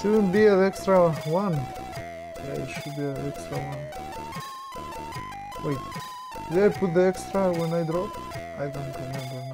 Shouldn't be an extra one. Yeah, it should be an extra one. Wait, did I put the extra when I dropped? I don't remember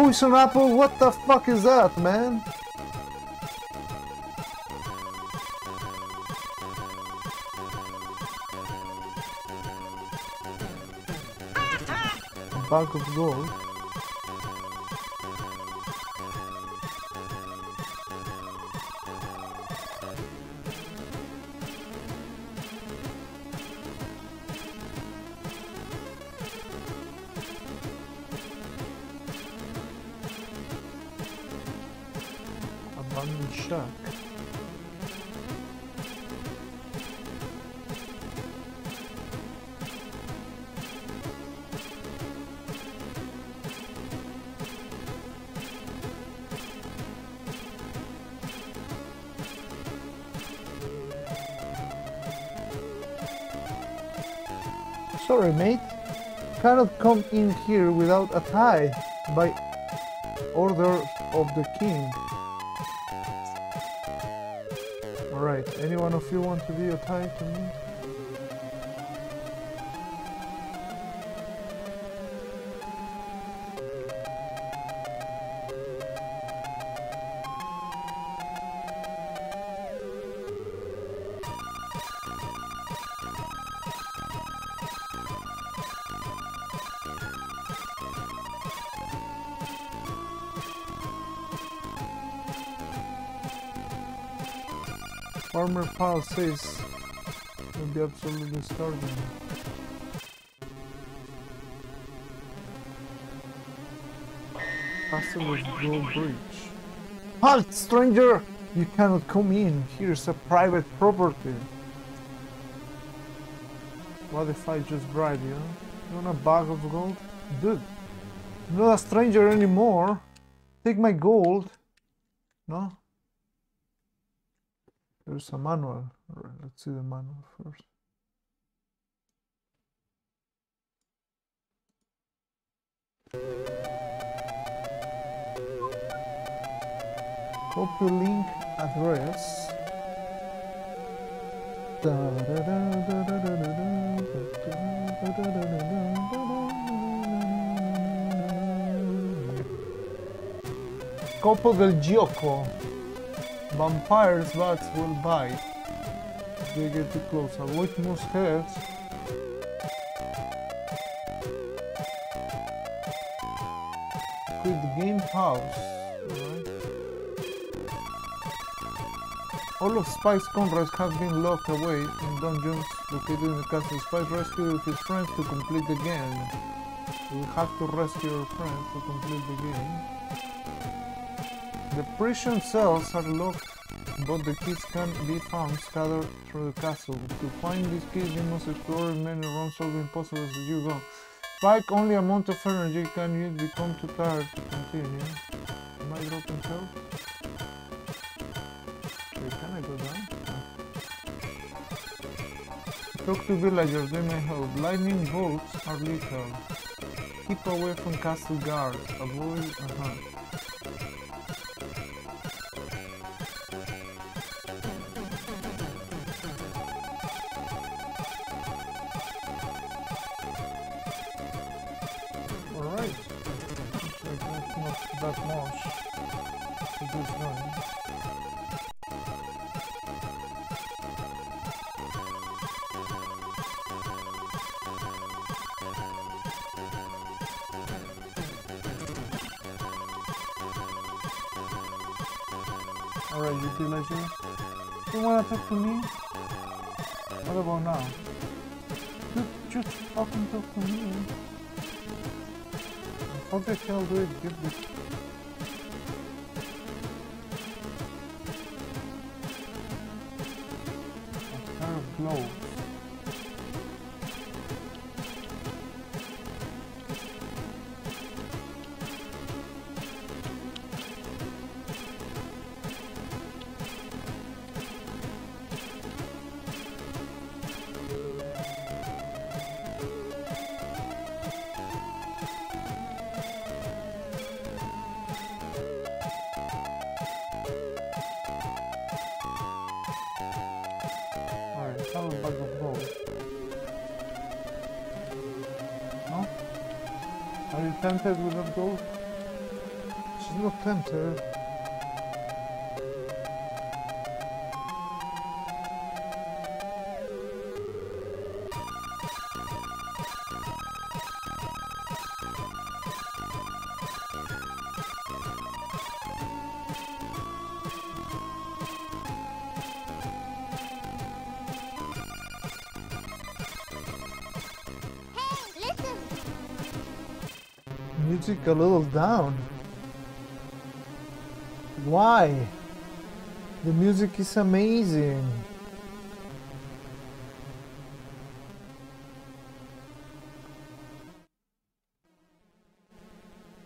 poison apple? What the fuck is that, man? Bag of gold. Cannot come in here without a tie by order of the king. Alright, any one of you want to be a tie to me? Farmer Pal says will be absolutely starving. Castle of Bridge. Halt, stranger! You cannot come in. Here's a private property. What if I just bribe you? You want a bag of gold? Dude, I'm not a stranger anymore. Take my gold. No? There's a manual. Let's see the manual first. Copy link address. Copo del gioco. Vampires bats will bite. if They get too close. Avoid most heads. Quit game house. All of Spike's comrades have been locked away in dungeons located in the castle. Spike rescued his friends to complete the game. You have to rescue your friends to complete the game. The prison cells are locked but the keys can be found scattered through the castle. To find these keys, you must explore many rooms solving puzzles as you go. Spike only amount of energy can use become too tired to continue. Am I dropping health? Wait, can I go down? Talk to villagers, they may help. Lightning bolts are lethal. Keep away from castle guards. Avoid. Uh -huh. Gold? She's not tempted. Music a little down. Why? The music is amazing.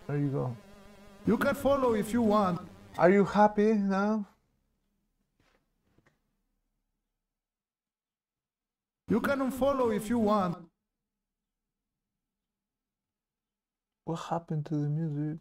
There you go. You can follow if you want. Are you happy now? You can unfollow if you want. What happened to the music?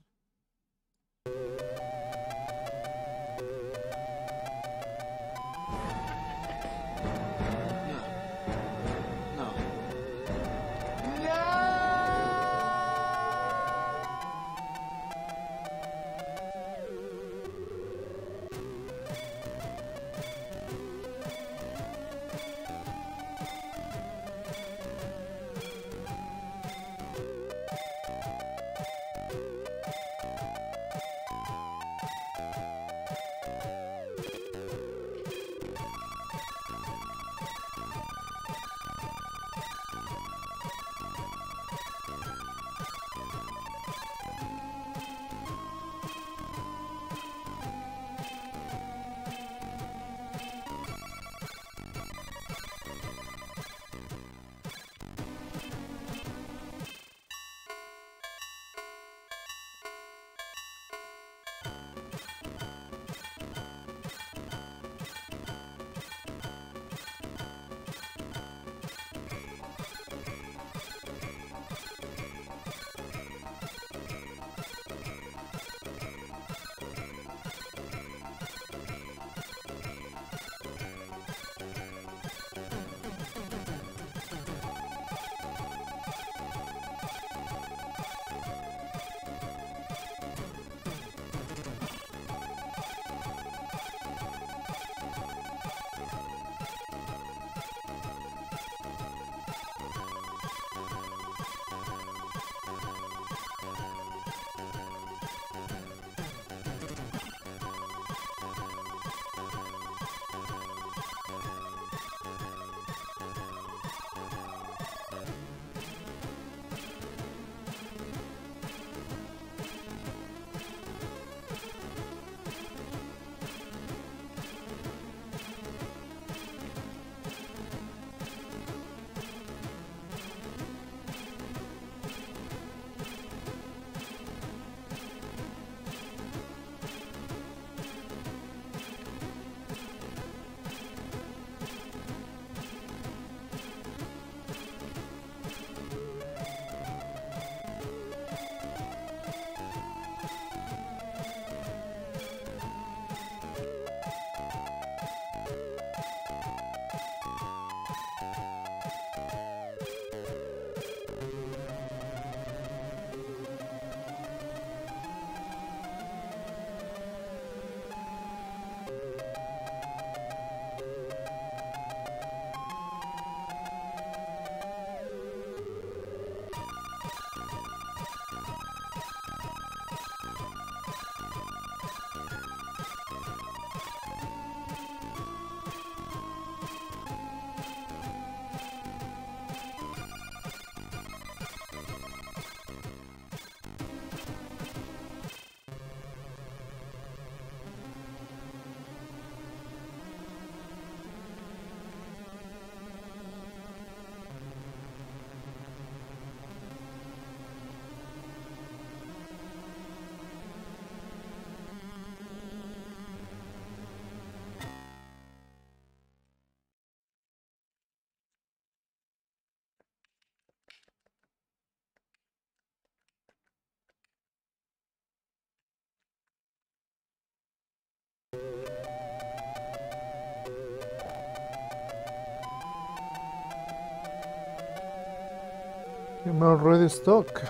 I'm already stuck.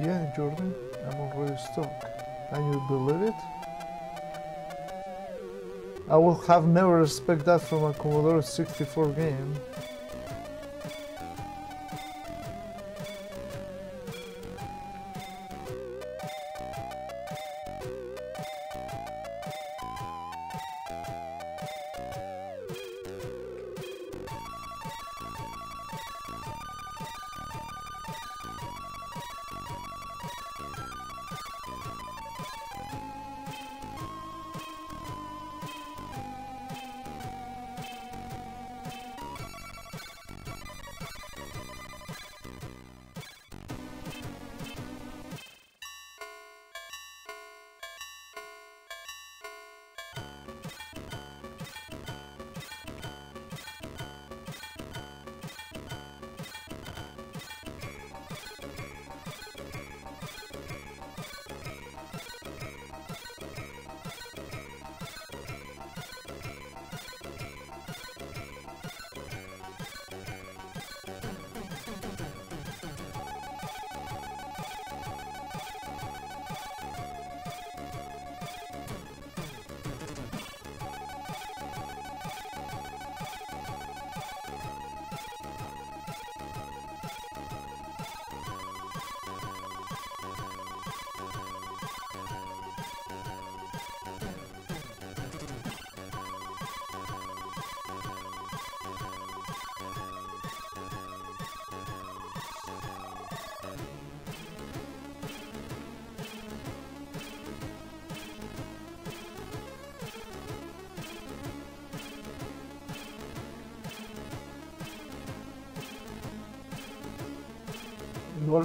Yeah, Jordan, I'm already stuck. Can you believe it? I would have never expected that from a Commodore 64 game.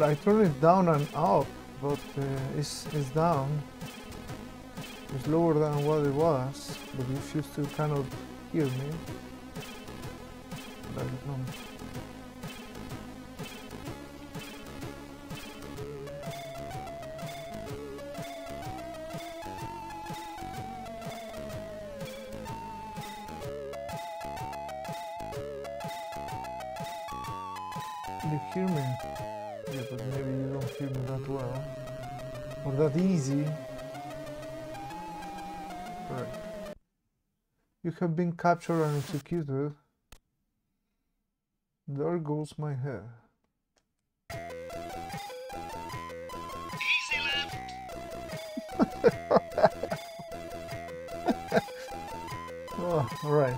I turned it down and up, but uh, it's, it's down. It's lower than what it was, but if you still cannot hear me, I don't know. Hear me? Well. That easy. Right. You have been captured and executed. There goes my head. oh, alright.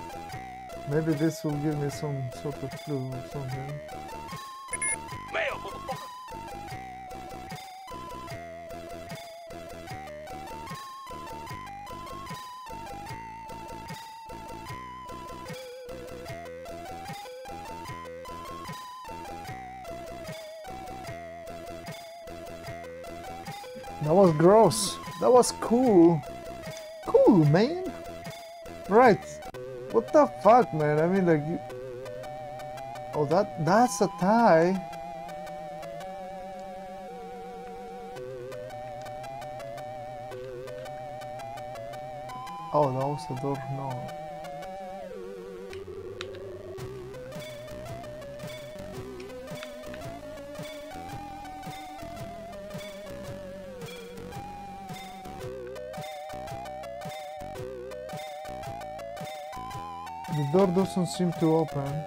Maybe this will give me some sort of clue or something. Was cool. Cool, man. Right. What the fuck, man? I mean, like, you... Oh, that that's a tie. Oh, that was a door. No. Door doesn't seem to open.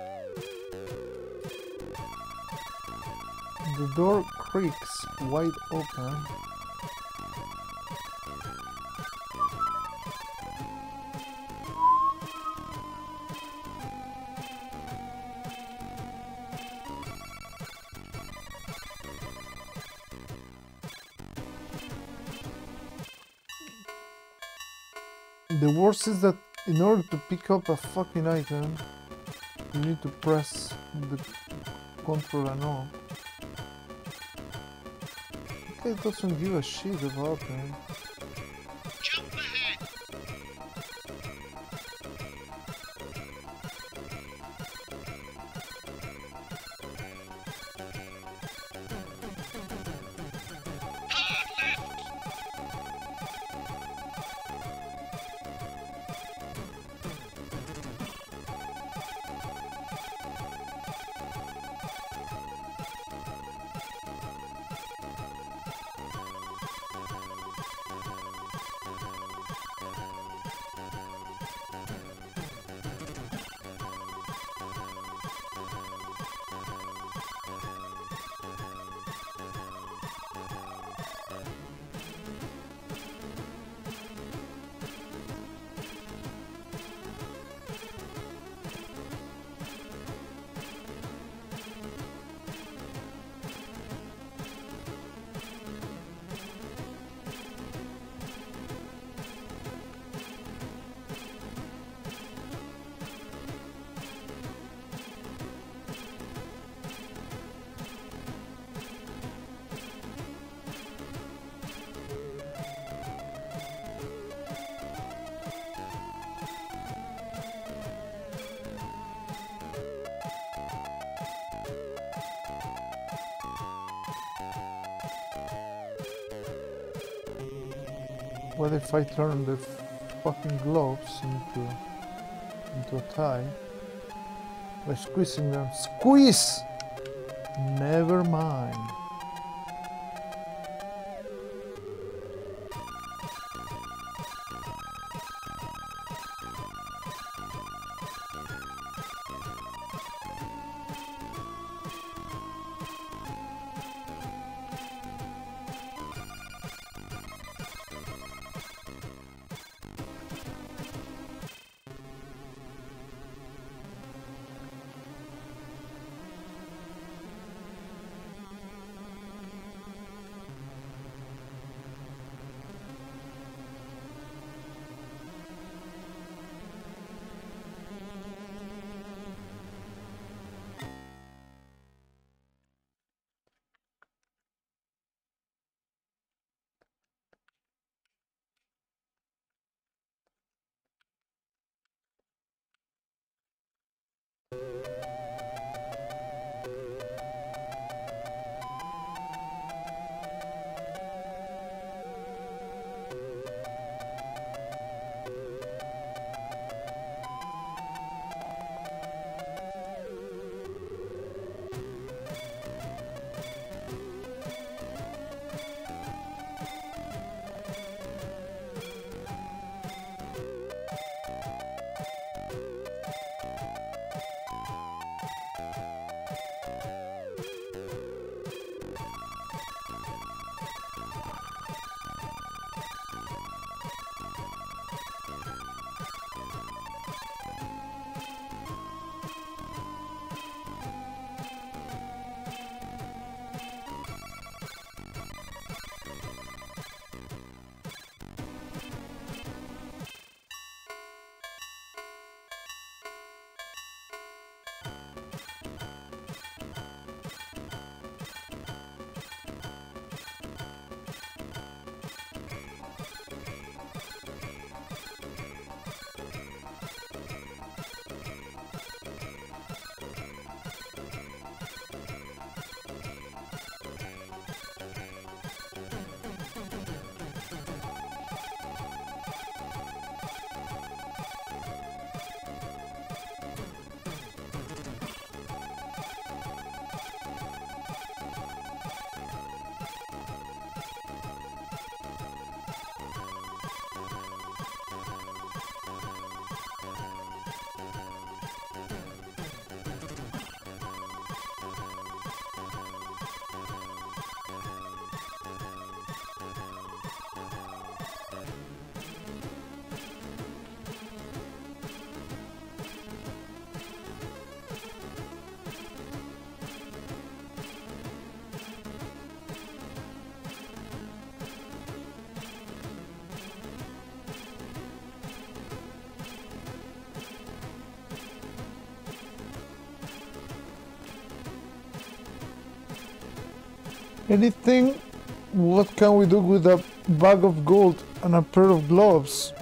The door creaks wide open. The worst is that in order to pick up a fucking item, you need to press the control and all. It doesn't give a shit about me. What if I turn the fucking gloves into into a tie by squeezing them? Squeeze! Never mind. Anything? What can we do with a bag of gold and a pair of gloves?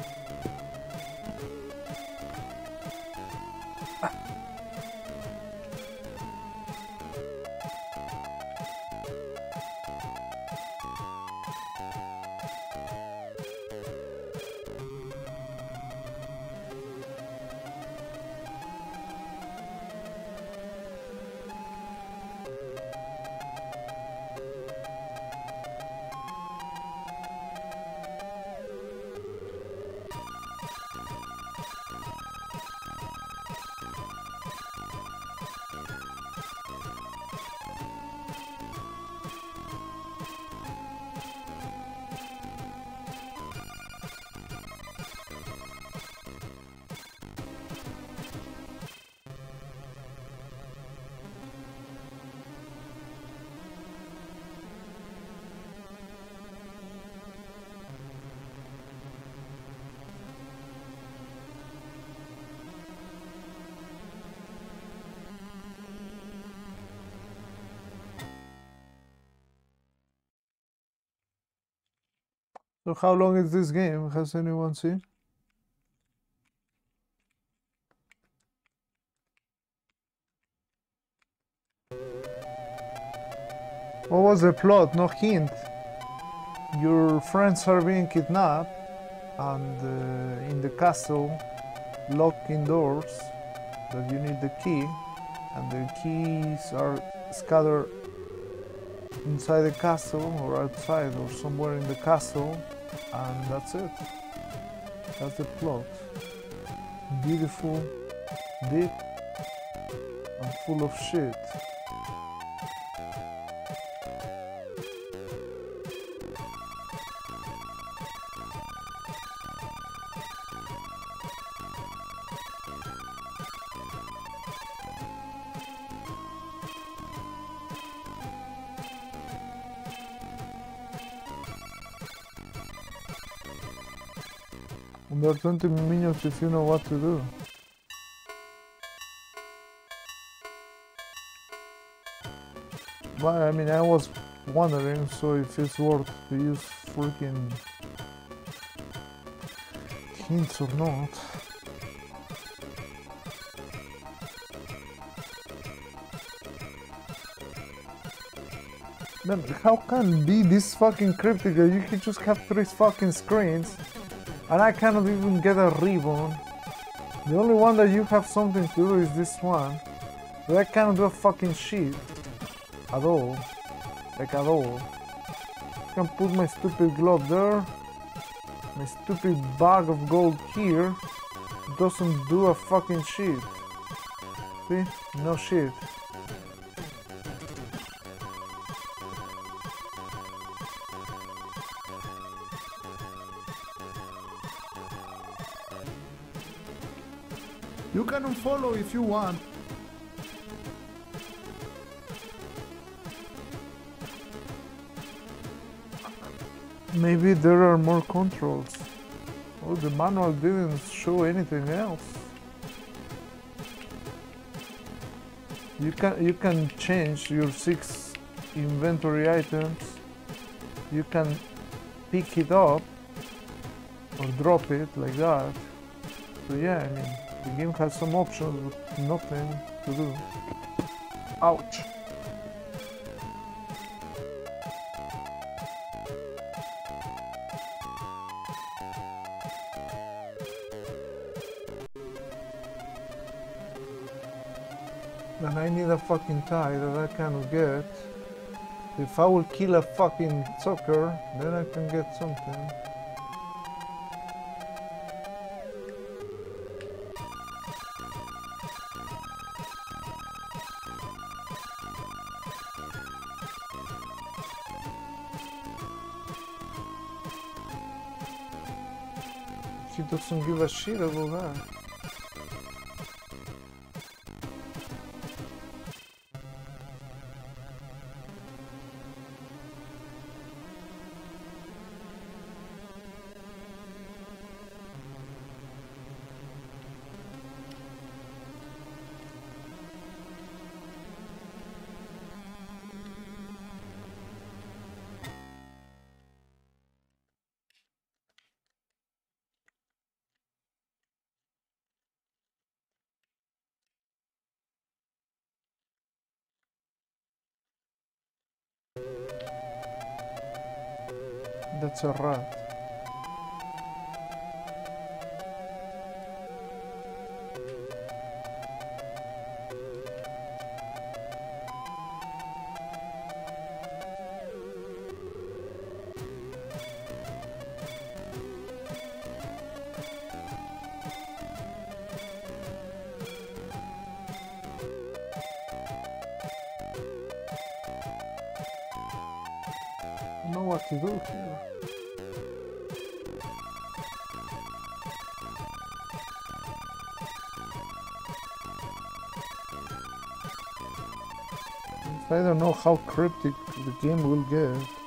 How long is this game? Has anyone seen? What was the plot? No hint. Your friends are being kidnapped and uh, in the castle locking doors that you need the key and the keys are scattered inside the castle or outside or somewhere in the castle and that's it. That's the plot. Beautiful deep and full of shit 20 minutes if you know what to do. But I mean, I was wondering, so if it's worth to use freaking hints or not. Man, how can be this fucking cryptic that you can just have three fucking screens and I cannot even get a ribbon. The only one that you have something to do is this one. But I cannot do a fucking shit. At all. Like at all. I can put my stupid glove there. My stupid bag of gold here. Doesn't do a fucking shit. See? No shit. You can unfollow if you want. Maybe there are more controls. Oh, the manual didn't show anything else. You can you can change your six inventory items. You can pick it up or drop it like that. So yeah, I mean the game has some options but nothing to do. Ouch. Then I need a fucking tie that I cannot get. If I will kill a fucking sucker, then I can get something. Doesn't give a shit about. That's how cryptic the game will get.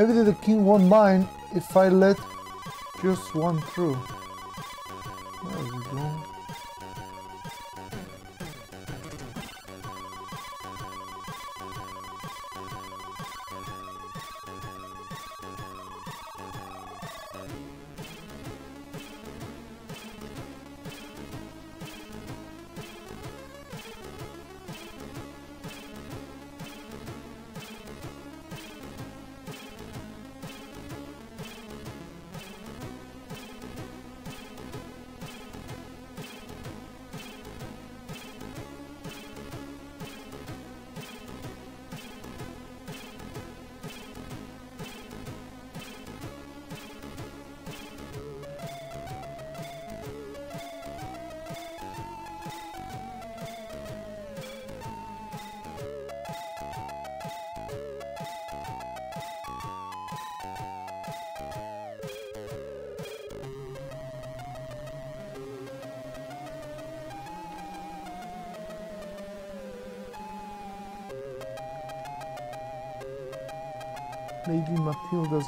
Maybe the king won't mind if I let just one through.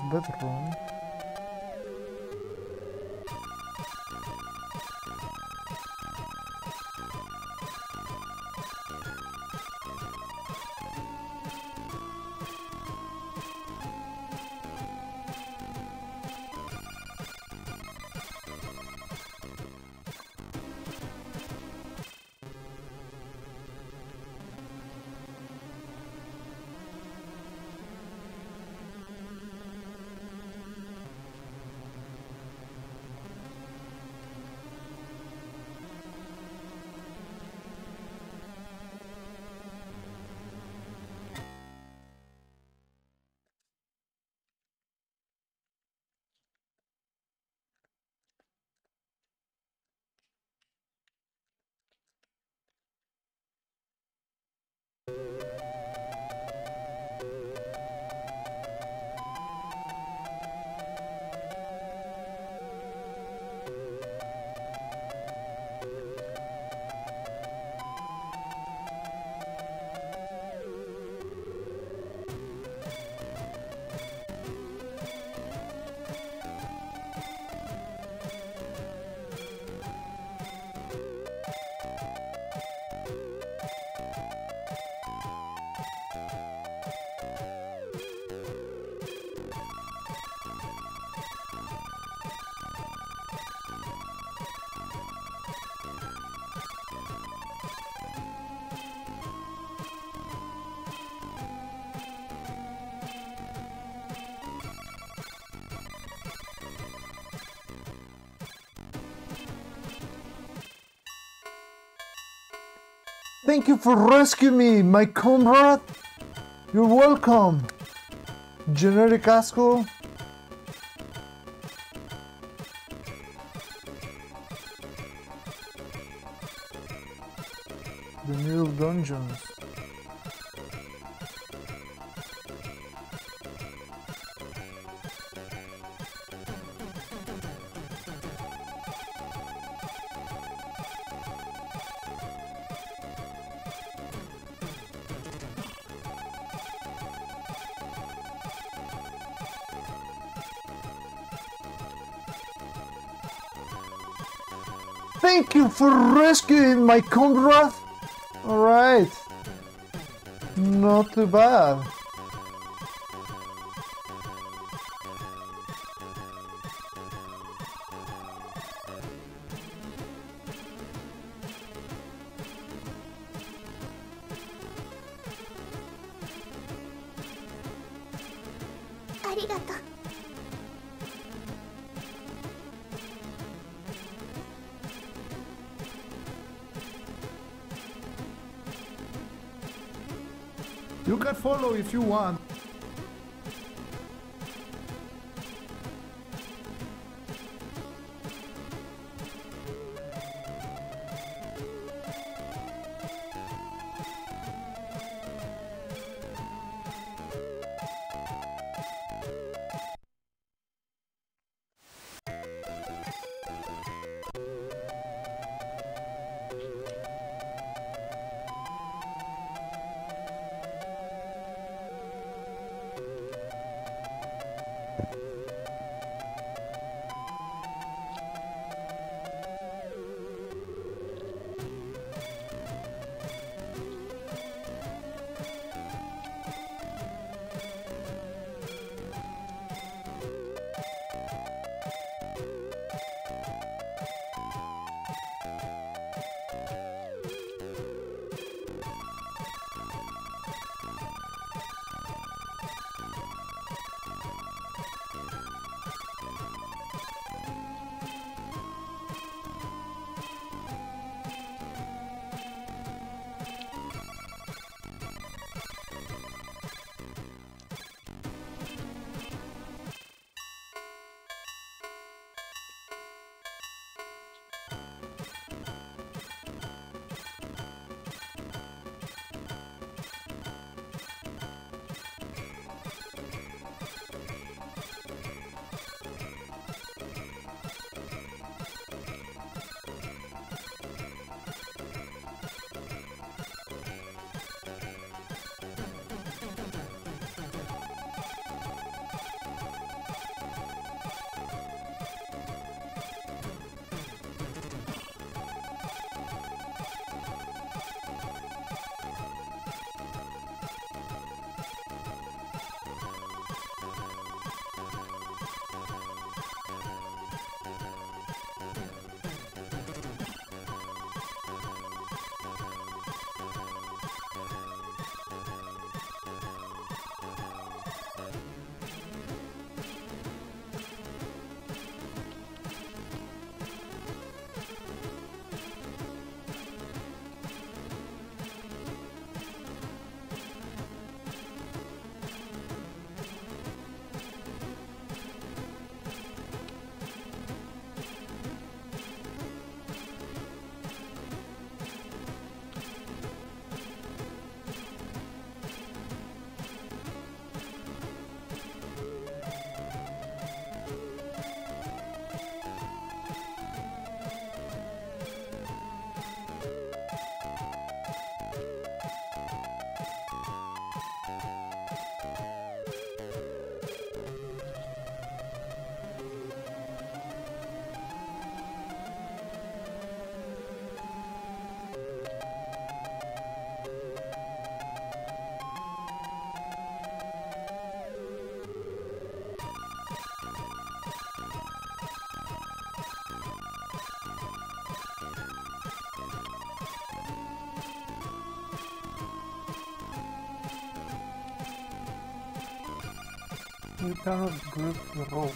Bedroom. Thank you for rescuing me, my comrade. You're welcome. Generic asshole. Thank you for rescuing my comrade. Alright. Not too bad. If you want. You cannot grip the rope.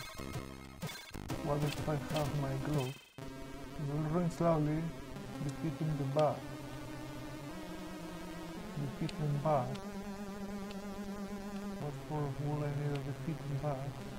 What if I have my glove? You will run slowly, defeating the bat. Defeating bar. What for will I need a defeating bat?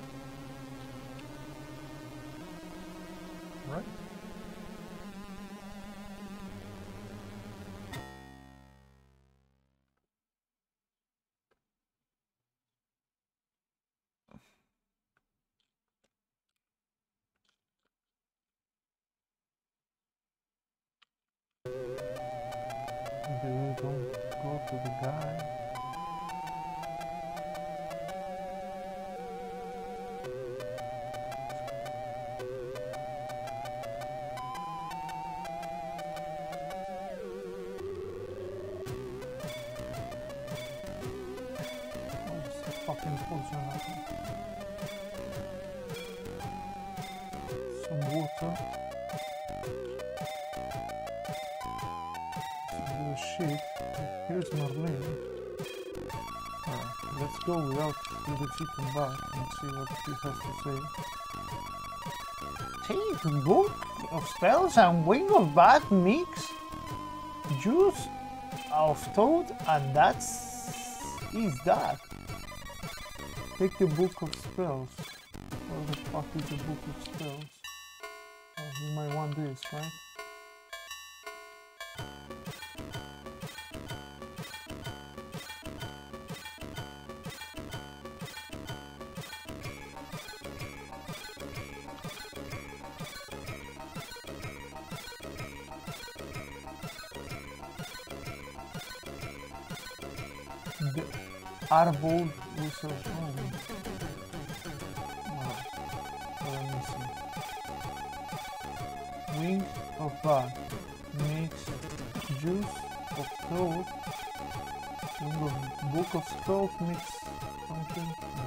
Go without the defeating back and see what he has to say. Take book of spells and wing of bat mix juice of toad and that's is that. Take the book of spells. Where the fuck is the book of spells? Oh, you might want this, right? Arbol Research. Oh. See. Wing of bat makes juice of toad. Wing of book of spells makes something. No.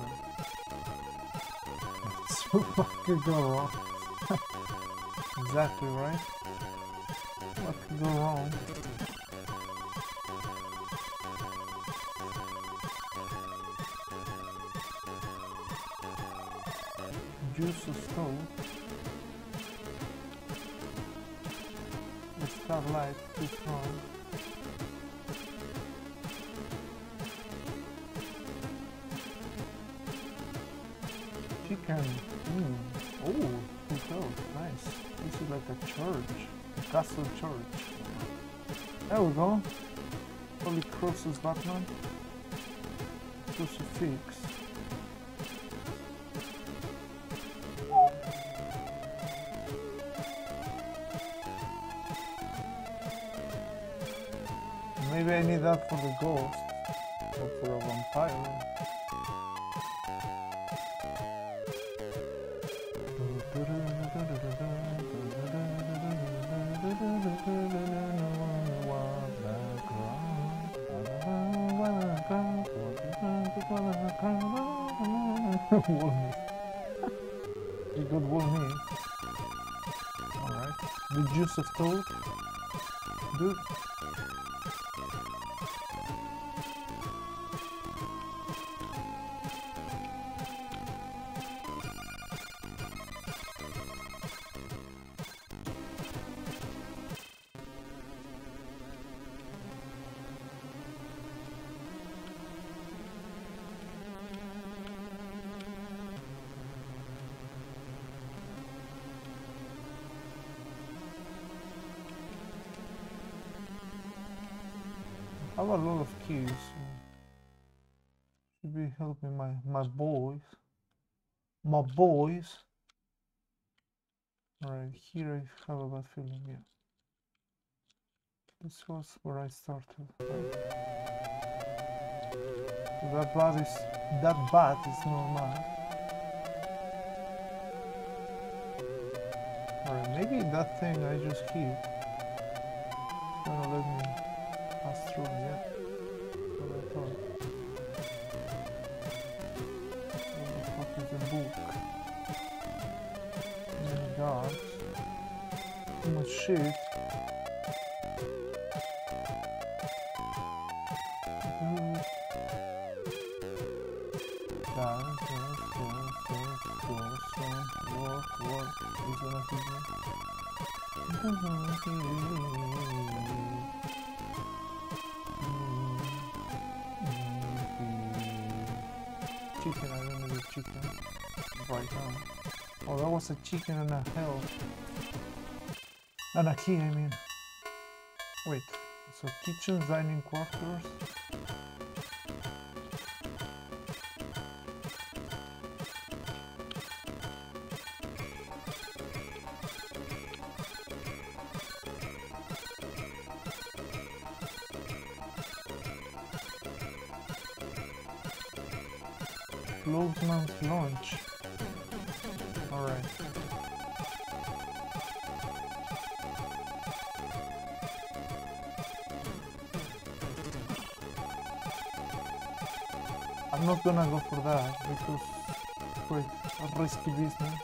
so fucking go wrong. exactly right. What could go wrong? Juice of stone. The starlight too strong. Chicken. Mm. Oh, too close. Nice. This is like a church. A castle church. There we go. Holy crosses Batman. Crucifix. Maybe I need that for the ghost. Or for a vampire. You could warn me. Alright. The juice of toad. Dude. Boys. Right here I have a bad feeling, yeah. This was where I started, right? That bat is that bat is normal. Alright, maybe that thing I just hit gonna let me pass through, yeah. What I thought. What the fuck is book? shoe. chicken, I remember the chicken. Right on. Oh, that was a chicken and a hell. And a key, I mean. Wait, so kitchen, dining quarters. A risky business.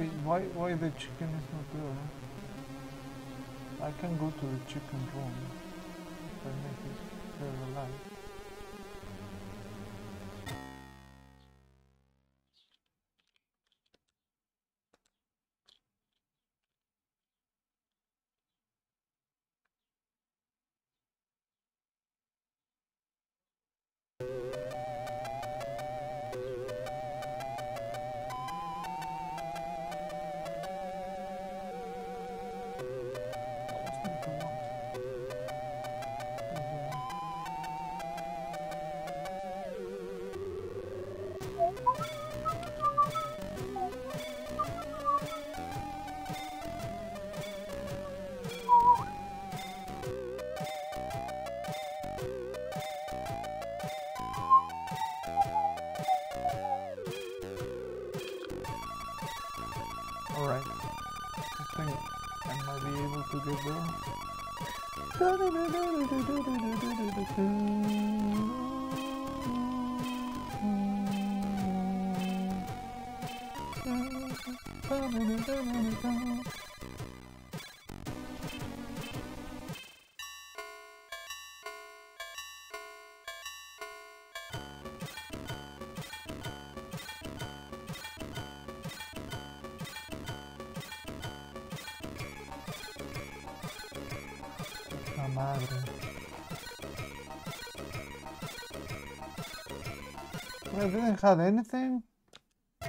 Wait, why why the chicken is not there? I can go to the chicken room I didn't have anything. I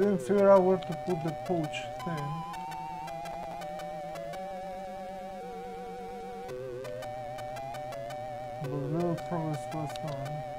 didn't figure out where to put the pouch thing. But little progress was done.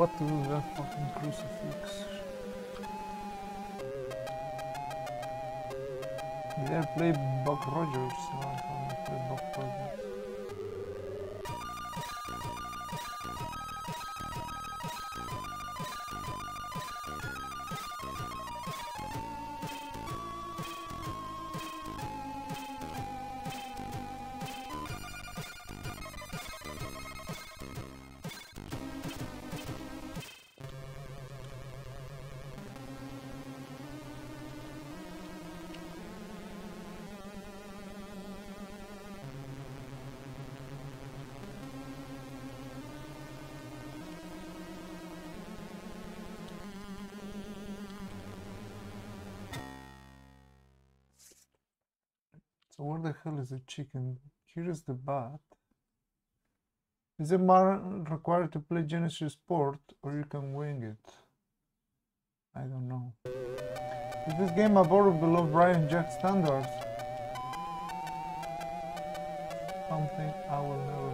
What that fucking crucifix. Did I play Buck Rogers? So where the hell is the chicken? Here is the bat. Is it more required to play Genesis Sport or you can wing it? I don't know. Is this game above below Brian Jack standards? Something I will never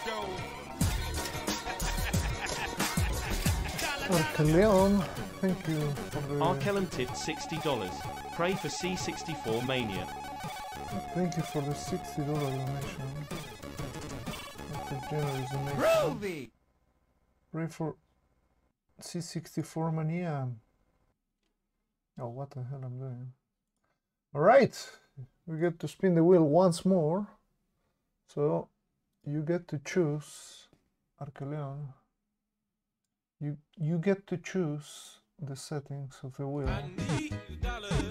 know. Arcaleon, thank you for the tipped $60. Pray for C64 Mania. thank you for the sixty dollar donation. That's a generous donation. Groovy! Pray for C64 Mania. Oh, what the hell I'm doing? All right, we get to spin the wheel once more. So you get to choose Arcaleon. You you get to choose the settings of the wheel.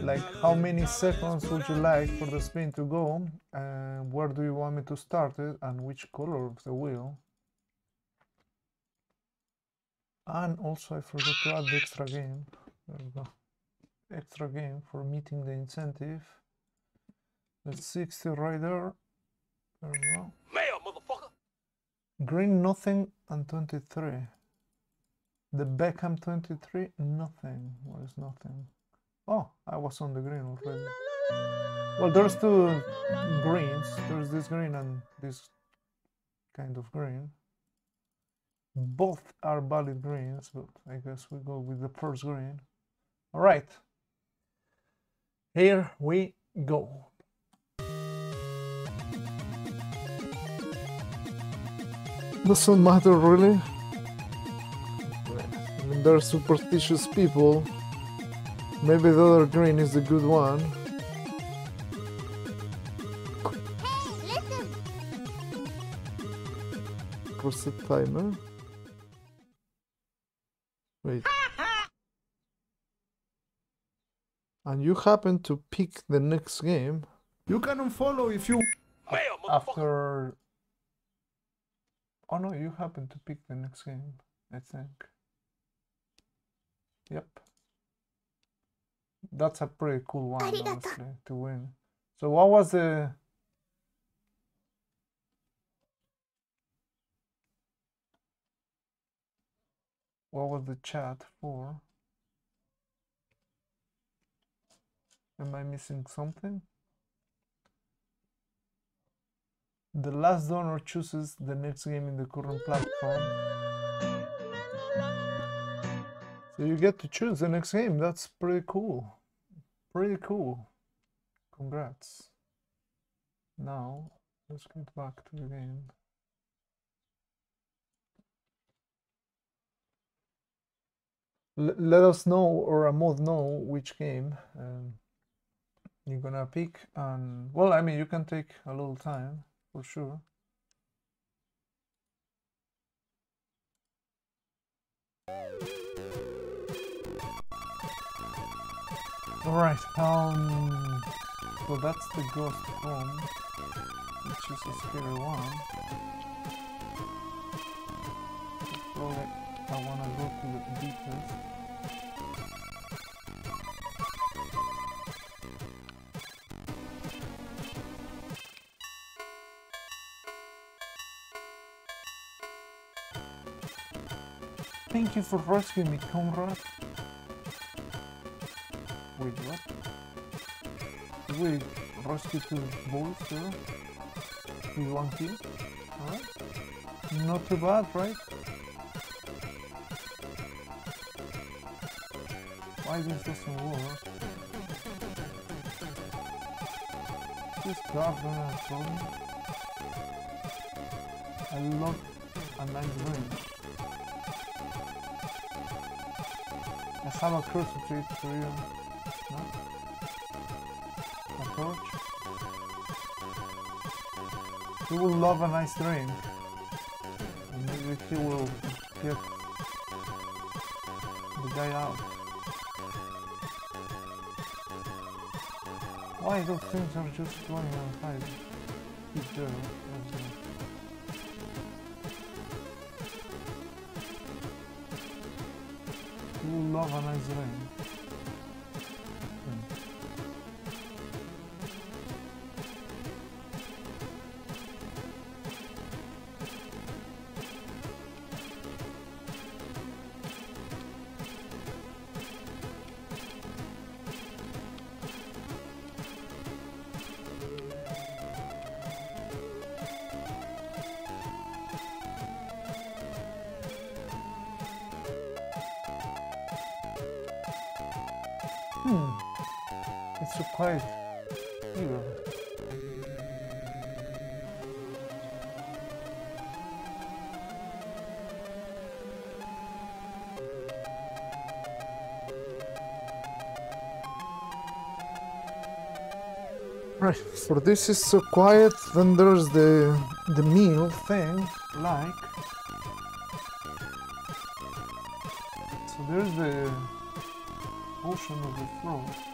Like how many seconds would you like for the spin to go, and where do you want me to start it, and which color of the wheel. And also I forgot to add the extra game. There we go. Extra game for meeting the incentive. That's 60 right there. There we go. Green nothing and 23. The Beckham 23, nothing. What is nothing? Oh, I was on the green already. Well, there's two greens. There's this green and this kind of green. Both are valid greens, but I guess we go with the first green. All right. Here we go. Doesn't matter really. I mean, there are superstitious people. Maybe the other green is the good one. Reset timer. Wait. And you happen to pick the next game You can unfollow if you after. Oh no, you happen to pick the next game, I think. Yep. That's a pretty cool one, honestly, to win. So, what was the. What was the chat for? Am I missing something? The last donor chooses the next game in the current platform. So you get to choose the next game. That's pretty cool. Pretty cool. Congrats. Now, let's get back to the game. L- let us know, or a mod know, which game um, you're gonna pick. And, well, I mean, you can take a little time for sure. Alright, um, so that's the ghost home, which is a scary one. Probably I wanna go to the details. Thank you for rescuing me, comrade. Wait, what? We rescue two boys there? With one kill? Alright. Not too bad, right? Why is this doesn't work? This dog gonna? I love a nice range. Have a crucifix for you. No? Approach. He will love a nice drink. Maybe he will get the guy out. Why those things are just running outside? He's there. That's there. You will love for this is so quiet, then there's the the meal thing, like so there's the ocean of the throat.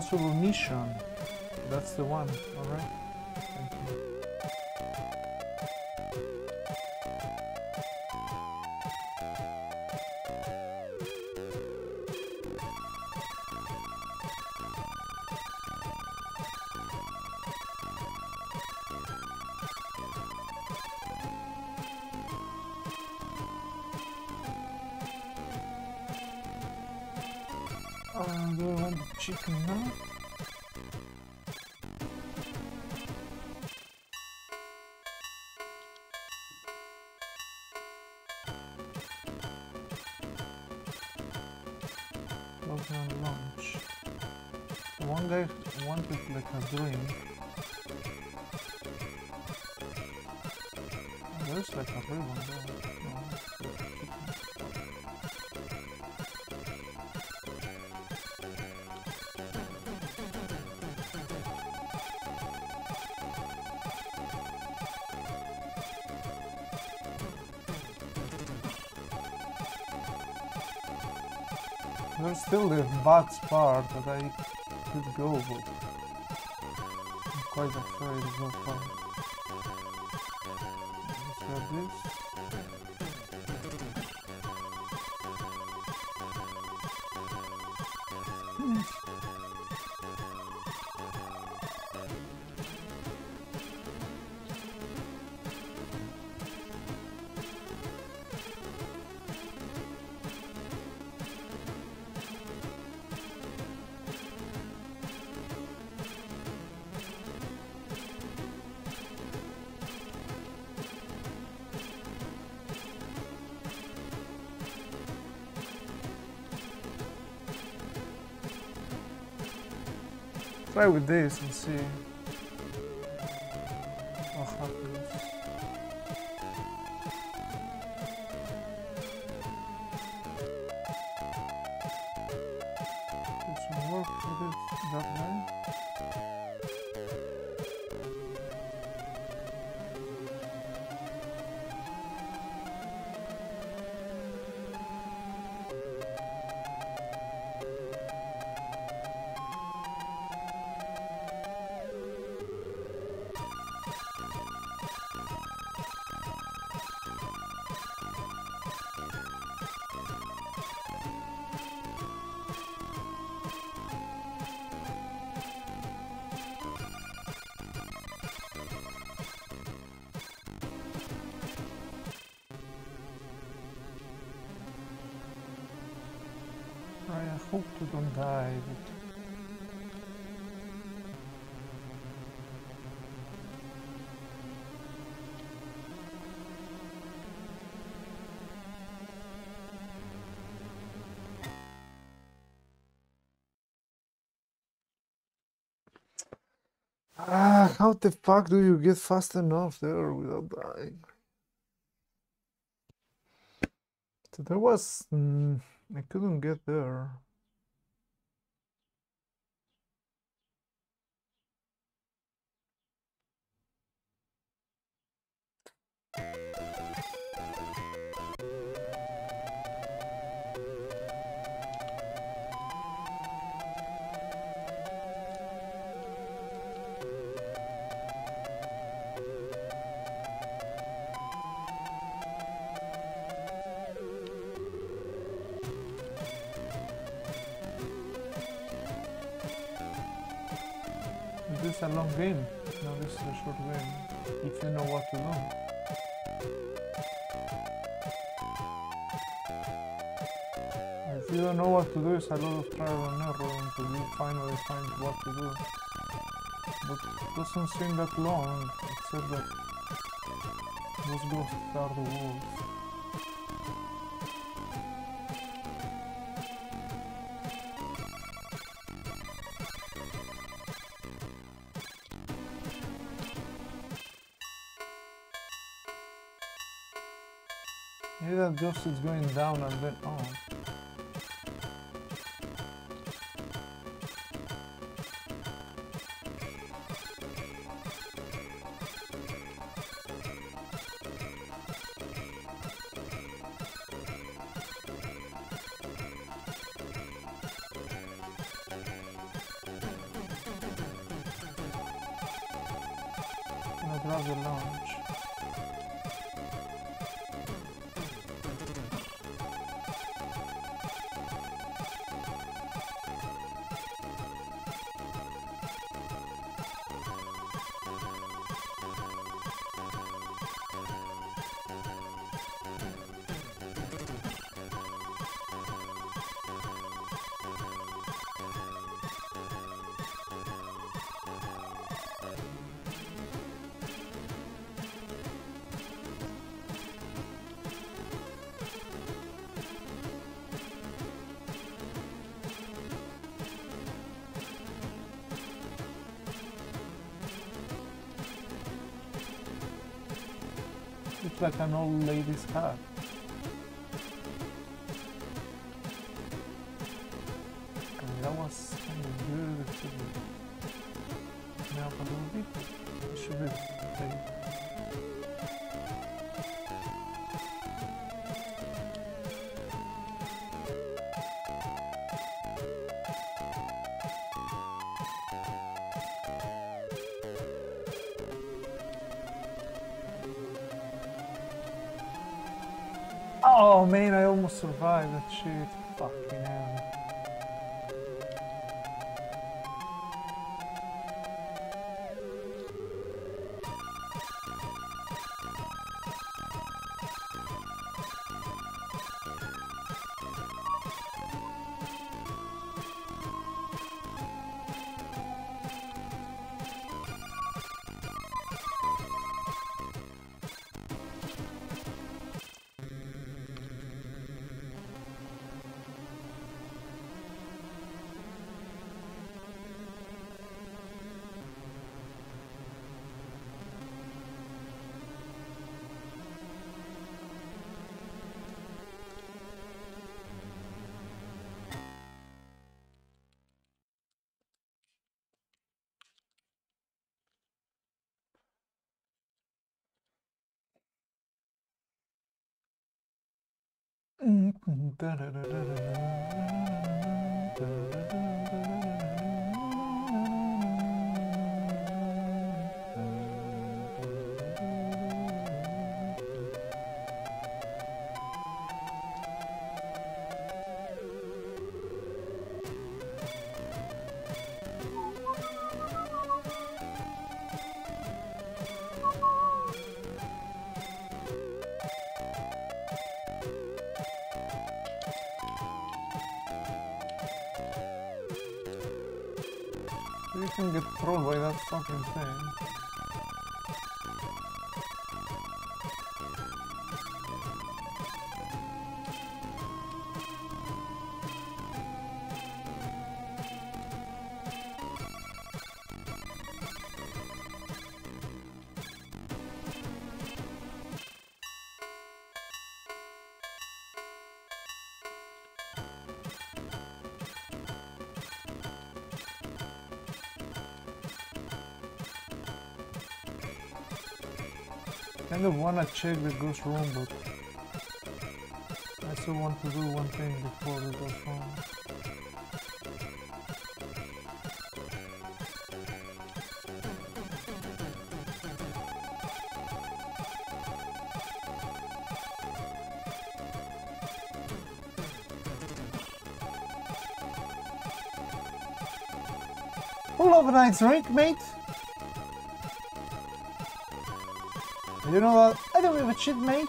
Impossible mission. That's the one, alright? There's like a real one there. No, it's the chicken. There's still the box part that I could go, but I'm quite afraid so far. Let's grab Try with this and see hope you don't die. Ah, how the fuck do you get fast enough there without dying? So there was. Mm, I couldn't get there. Doesn't that long, except that those ghosts are the wolves. Maybe that ghost is going down and then like an old lady's hat. And that was kind of beautiful. Now a little bit. It should be man, I almost survived that shit. You Kind of wanna check the ghost room, but I still want to do one thing before the ghost room. Of a nice drink, mate. You know what? I don't give a shit, mate.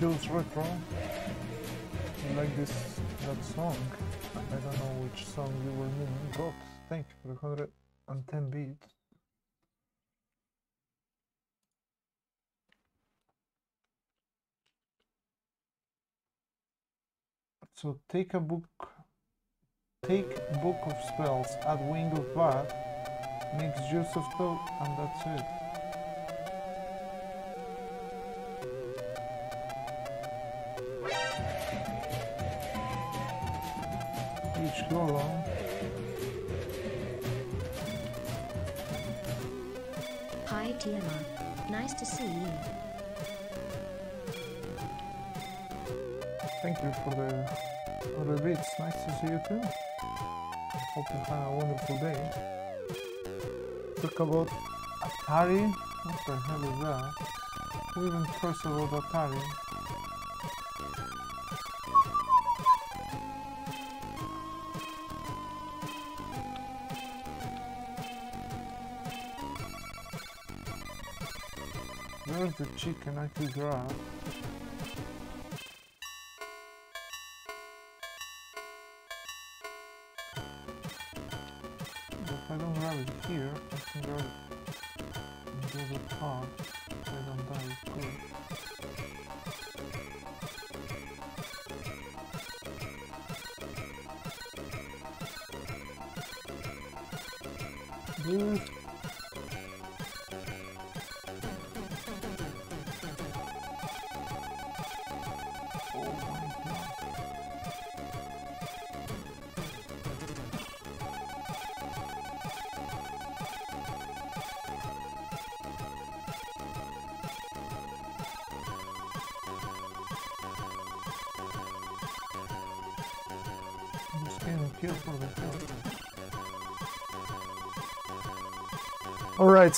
Joe's Retro. I like this that song. I don't know which song you were meaning. God, thank you for the 110 beats. So take a book take book of spells, add wing of bat, mix juice of toad, and that's it. You had a wonderful day. Talk about Atari. What the hell is that? Who even cares about Atari? Where's the chicken I could grab?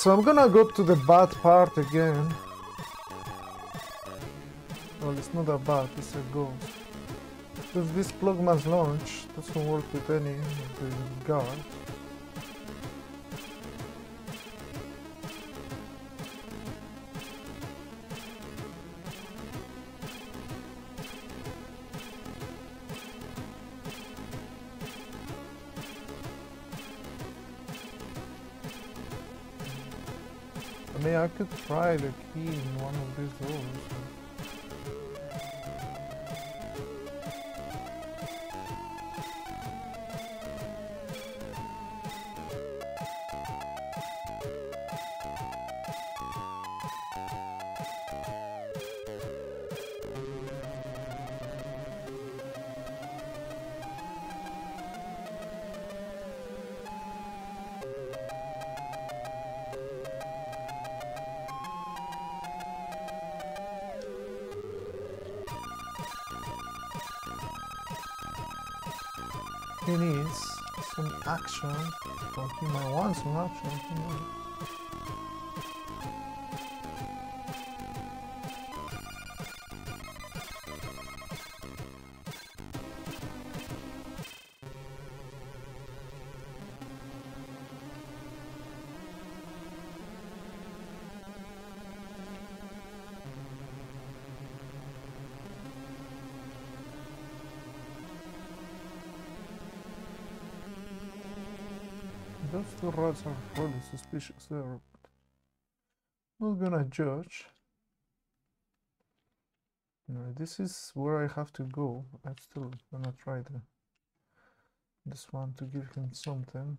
So I'm gonna go to the bad part again. Well, it's not a bat, it's a ghost. Because this Plugman's launch doesn't work with any of I could try the key in one of these doors. Rats are really suspicious there. Not gonna judge. This is where I have to go. I'm still gonna try the this one to give him something.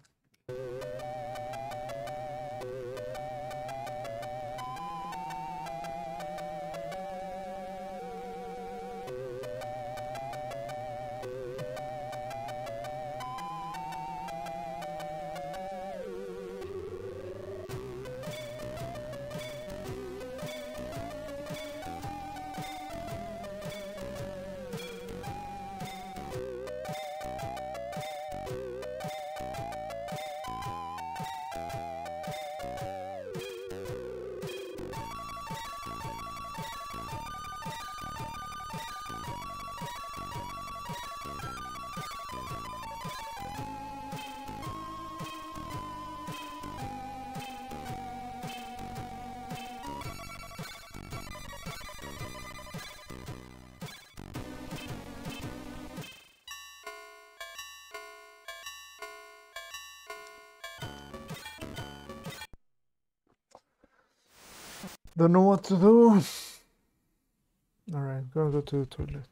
Don't know what to do. Alright, gonna go to the toilet.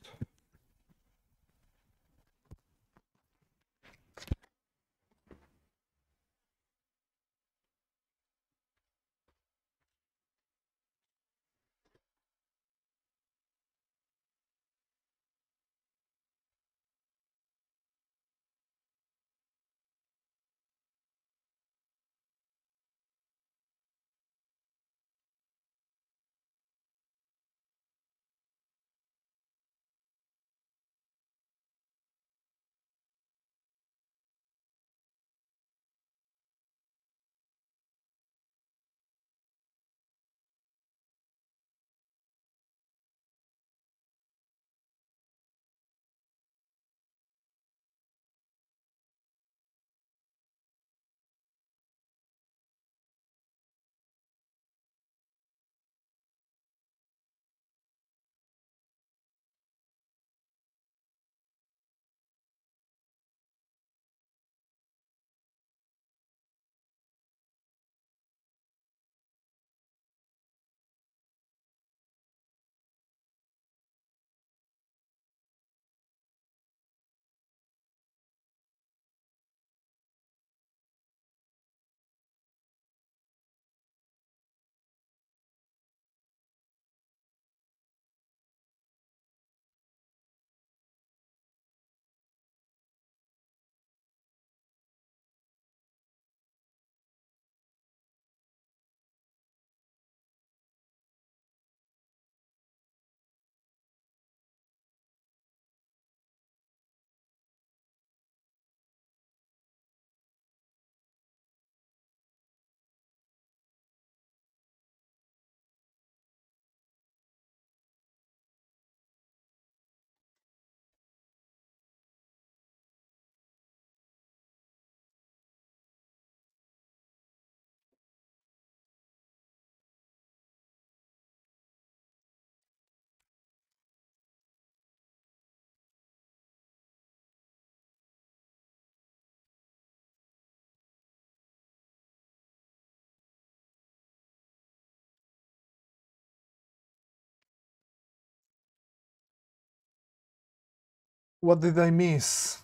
What did I miss?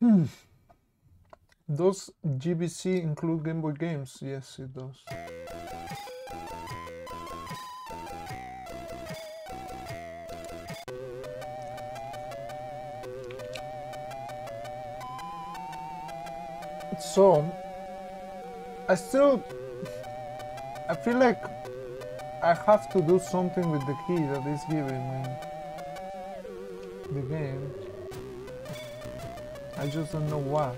Hmm. Does GBC include Game Boy games? Yes, it does. So, I still, I feel like I have to do something with the key that is giving me the game. I just don't know what.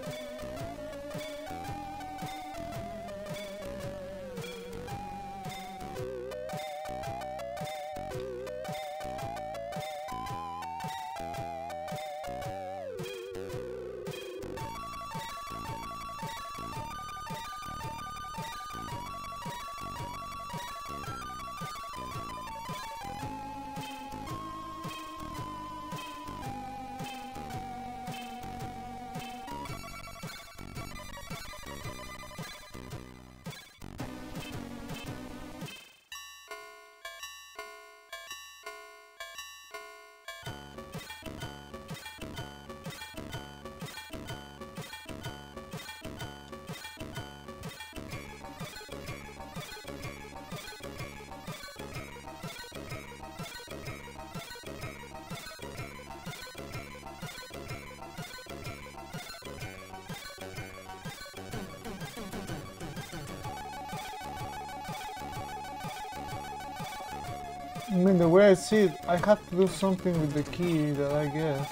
I mean, the way I see it, I have to do something with the key that I guess.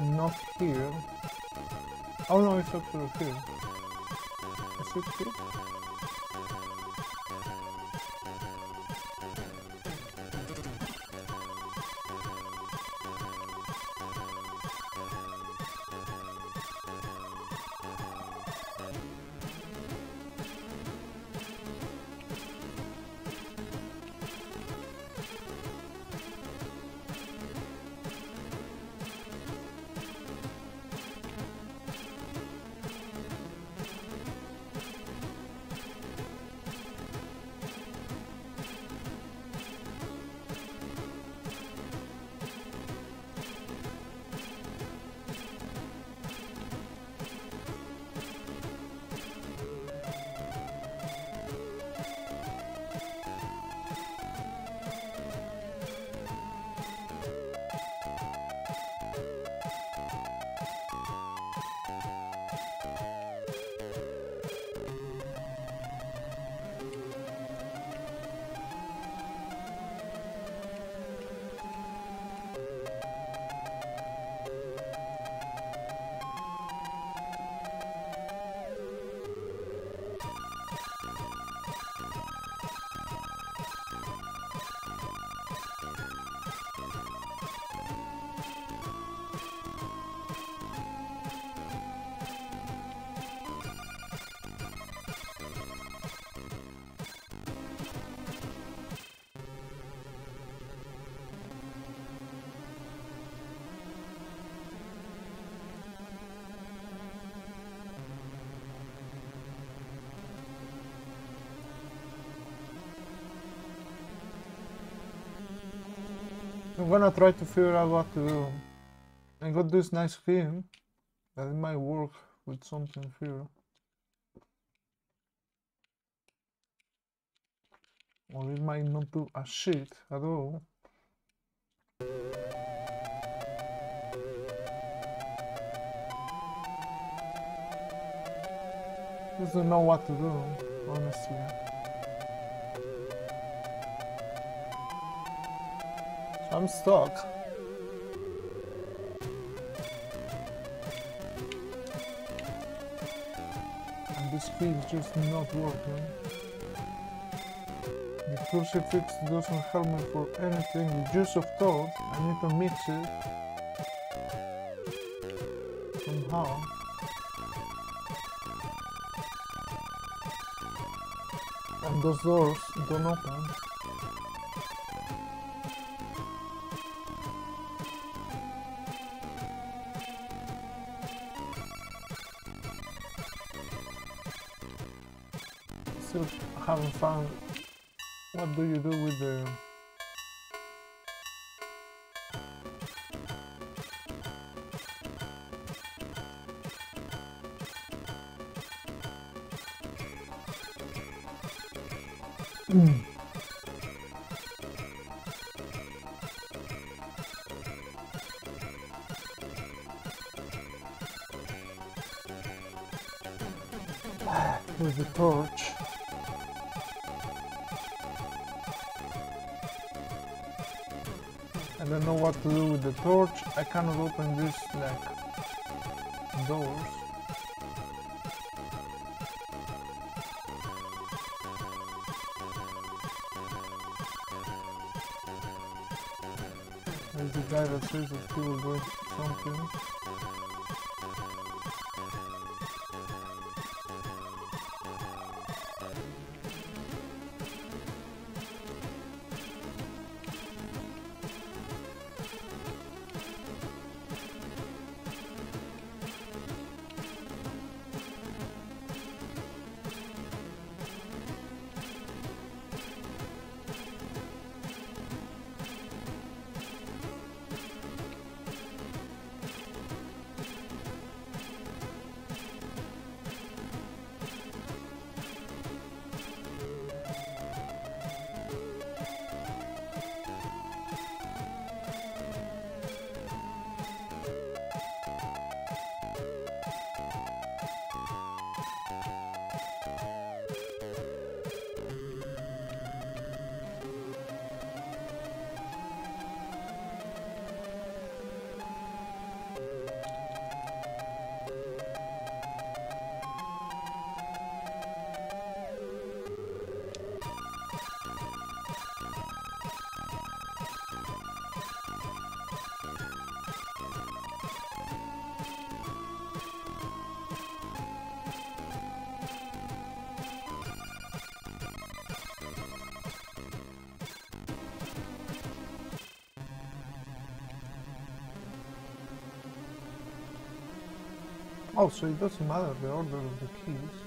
Not here. Oh no, it's up actually here. Is it here? Gonna try to figure out what to do. I got this nice thing that it might work with something here. Or it might not do a shit at all. Just don't know what to do, honestly. I'm stuck. And this key is just not working. The crucifix doesn't help me for anything. The juice of toad, I need to mix it. Somehow. And those doors don't open. Haven't found. What do you do with the with I cannot open this like doors. There's the guy that says that he will do something. Oh, so it doesn't matter the order of the keys.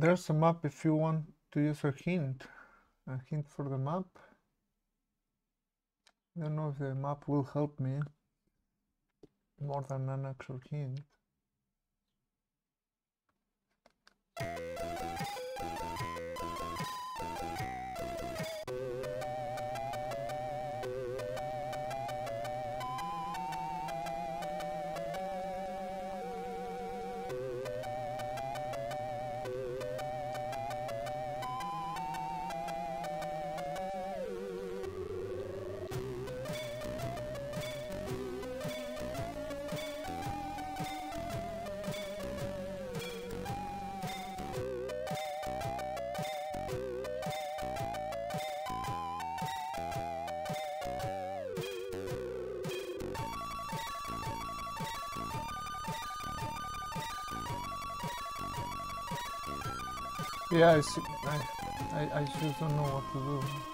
There's a map if you want to use a hint. A hint for the map. I don't know if the map will help me more than an actual hint. Yeah, I, I, I, I just don't know what to do.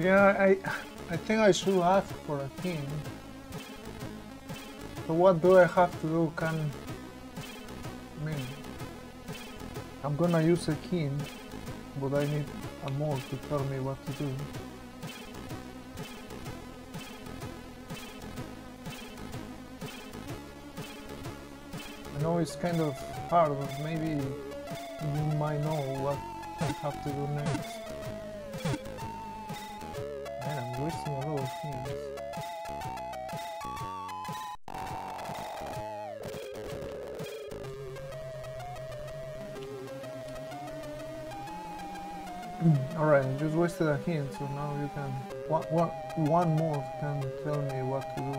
Yeah, I I think I should ask for a king. So what do I have to do? Can I mean I'm gonna use a king, but I need a more to tell me what to do. I know it's kind of hard, but maybe you might know what I have to do next. Things. Alright, I just wasted a hint, so now you can... One, one, one more can tell me what to do.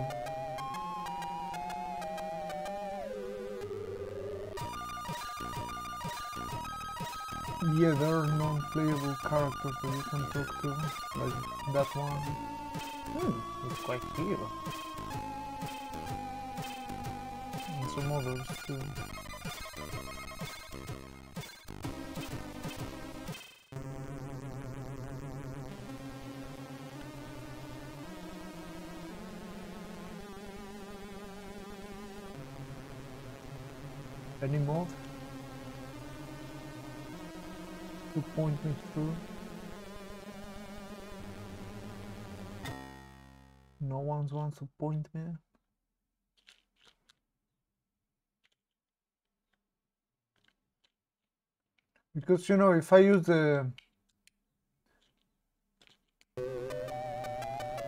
Yeah, there are non-playable characters that you can talk to, like that one. Hmm, it's quite cute. And some others too. Any more? To point me through? No one wants to point me? Because you know, if I use the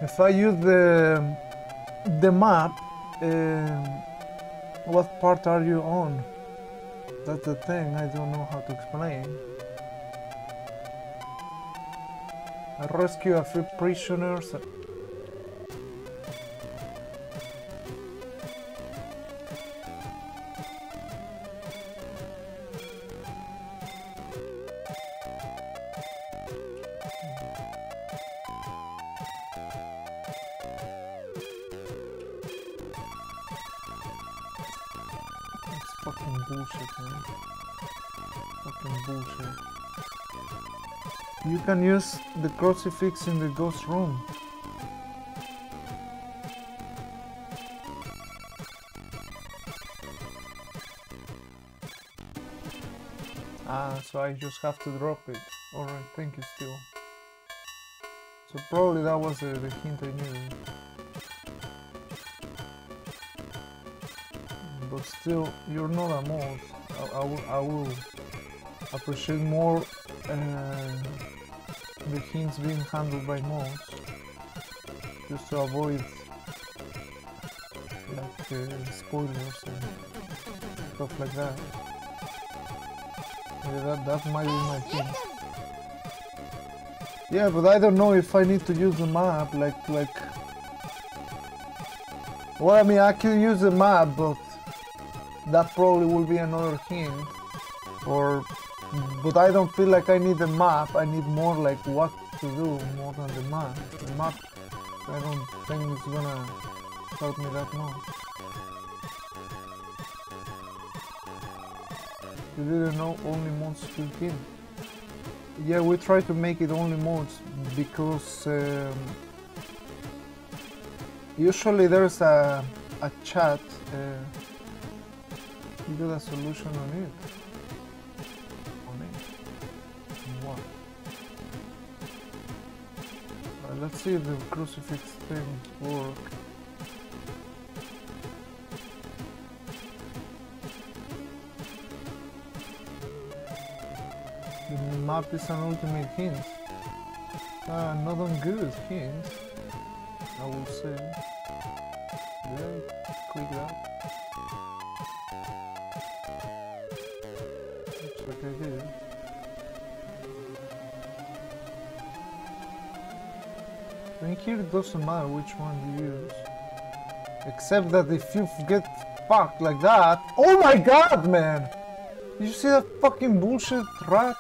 if I use the the map, um, what part are you on? That's the thing, I don't know how to explain. I rescue a few prisoners. Can use the crucifix in the ghost room. Ah, so I just have to drop it. Alright, thank you still. So probably that was the, the hint I needed. But still, you're not a mod. I, I, will, I will appreciate more uh, the hints being handled by mods. Just to avoid like uh, spoilers and stuff like that. Yeah, that, that might be my thing. Yeah, but I don't know if I need to use the map, like, like... Well, I mean, I can use the map, but that probably will be another hint. Or... But I don't feel like I need the map, I need more like what to do more than the map. The map, I don't think it's gonna help me that much. You didn't know only mods him. Yeah, we try to make it only mods because um, usually there's a, a chat. Uh, you got a solution on it. See the crucifix thing work. The map is an ultimate hint. Uh, not on good hint, I will say. Here it doesn't matter which one you use. Except that if you get fucked like that... Oh my god, man! Did you see that fucking bullshit rat?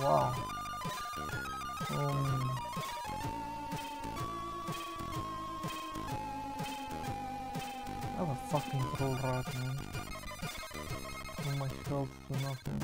Wow. Um, I'm a fucking troll rat, man. All my health to nothing.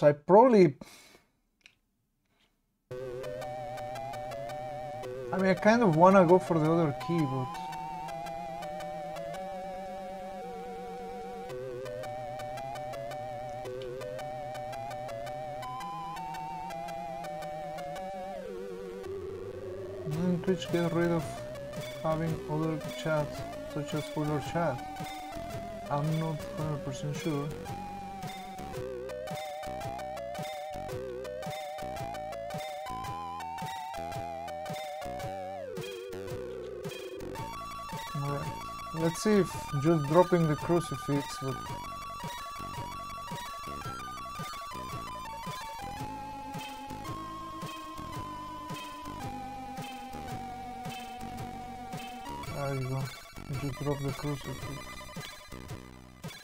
So I probably... I mean, I kind of want to go for the other key, but... Twitch get rid of having other chat, such as spoiler chat. I'm not 100% sure. Let's see if just dropping the crucifix would... There you go. Just drop the crucifix.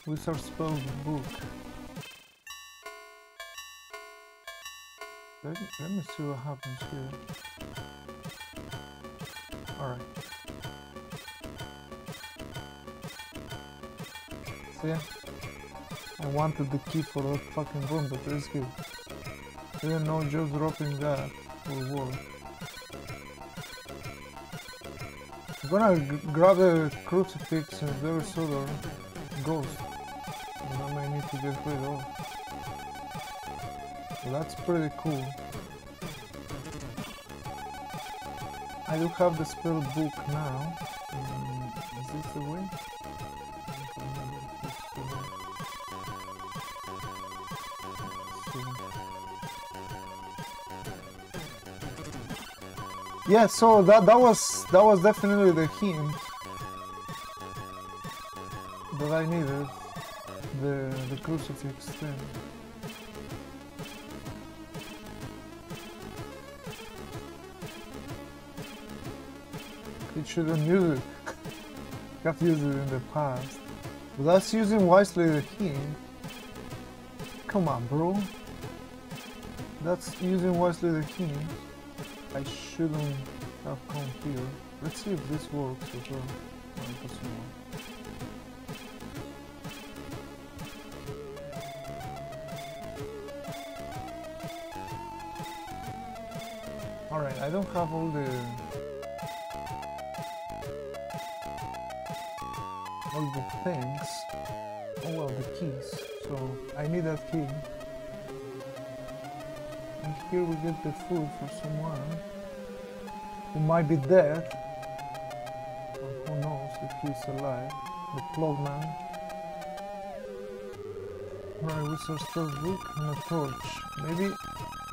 Wizard spell book. Let let me see what happens here. I wanted the key for that fucking room, but it's good. Didn't know just dropping that will work. I'm gonna grab a crucifix and there's other ghost. And I might need to get rid of. That's pretty cool. I do have the spell book now. Yeah, so that that was that was definitely the hint that I needed. The the crucifix thing. It shouldn't use it. Got used it in the past. But that's using wisely the hint. Come on, bro. That's using wisely the hint. I shouldn't have come here. Let's see if this works as well. Alright, I don't have all the all the things. Oh well, the keys. So I need that key. Here we get the food for someone who might be dead. Or who knows if he's alive. The plugman. Alright, wizard spell book and a torch. Maybe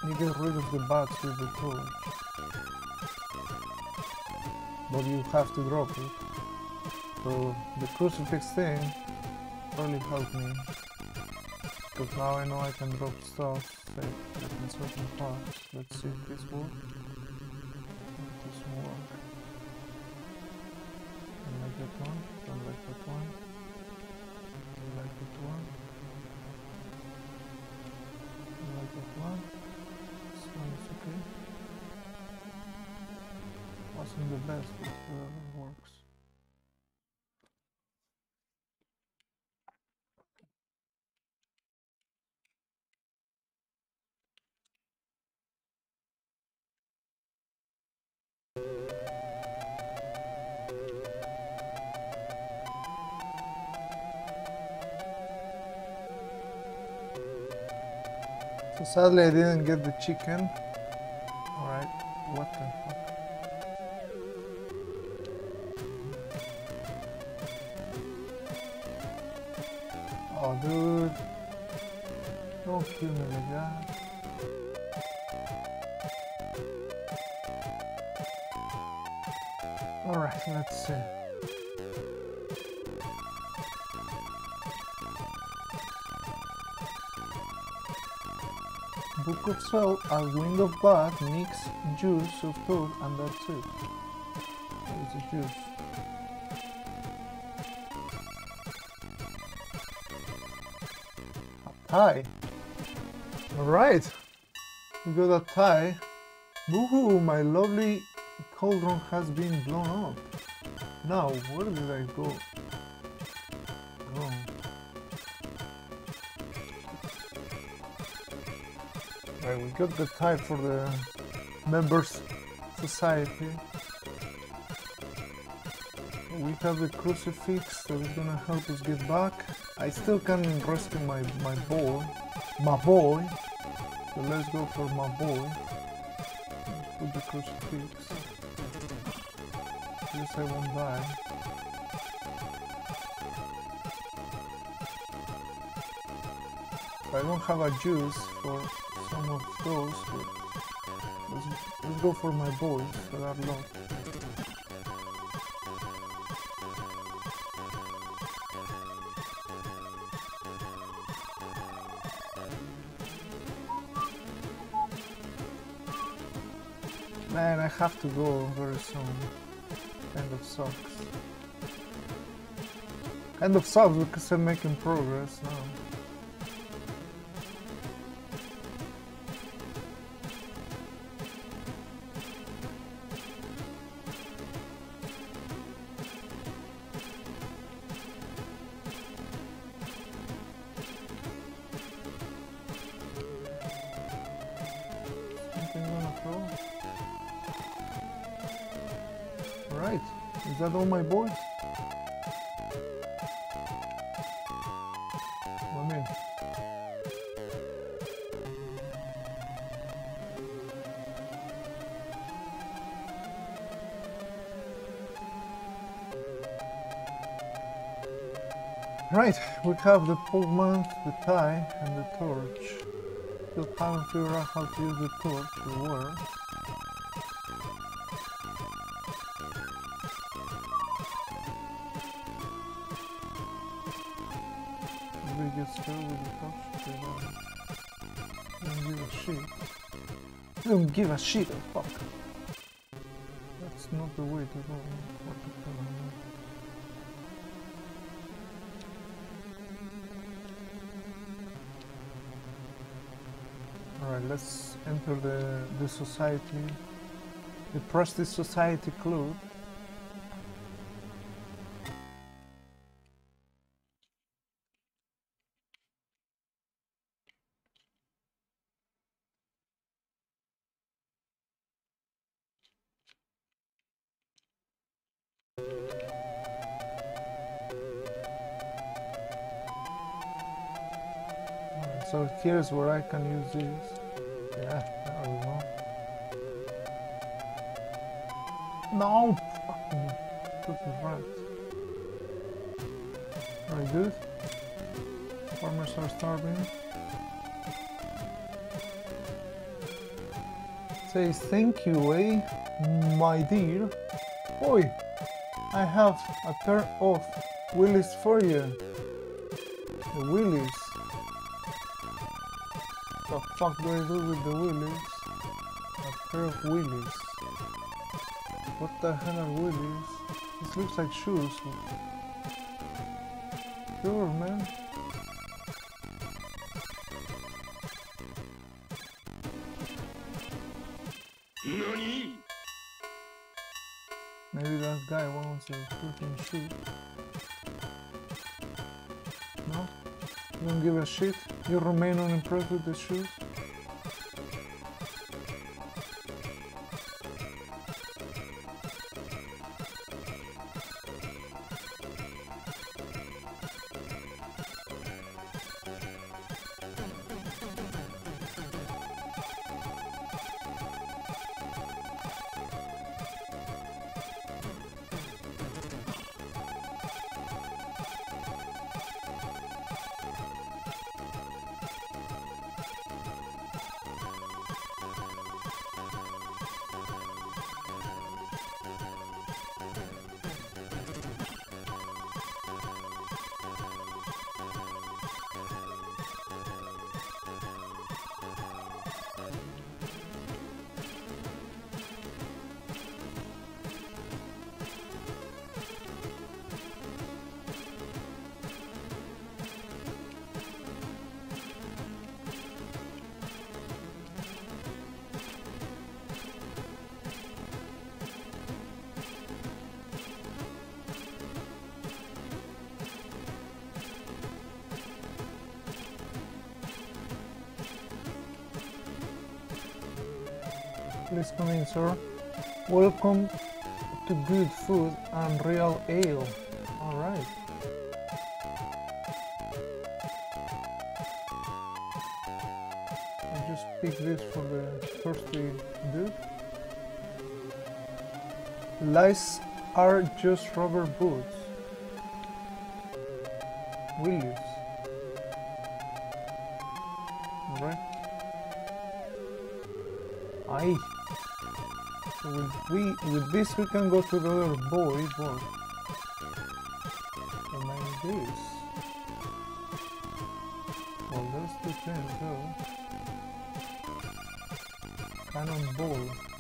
you get rid of the bats with the torch. But you have to drop it. So the crucifix thing really helped me. Because now I know I can drop stuff like in certain parts. Let's see if this works. Sadly I didn't get the chicken. Book of Spell, a Wind of Bath, mix juice of toad, and that's it. Is the juice? A tie. Alright. We got a tie. Woohoo, my lovely cauldron has been blown up. Now, where did I go? Got the tie for the members society. We have the crucifix that is gonna help us get back. I still can't rescue my, my boy. My boy. So let's go for my boy. Put the crucifix. At least I won't die. I don't have a juice for some of those, but let's, let's go for my boys that are. Man, I have to go very soon. Kind of sucks. Kind of sucks because I'm making progress now. Right, we have the pole the tie, and the torch. Still haven't figured out how to use the torch or where. Maybe get started with the torch. They don't, don't give a shit. Don't give a shit, oh fuck. That's not the way to go. Let's enter the, the society. The Prestige Society Club. So here's where I can use this. Are starving. Says thank you, eh, my dear. Oi! I have a pair of willies for you. The willies. The fuck do I do with the willies? A pair of willies. What the hell are willies? This looks like shoes. Sure, man. Freaking shoe. No? You don't give a shit? You remain unimpressed with the shoes? Please come in, sir. Welcome to good food and real ale. Alright. I just pick this for the thirsty dude. Lice are just rubber boots. Will Alright. We, with this we can go to the other boy, but and then this. Well, there's the thing though. Cannonball.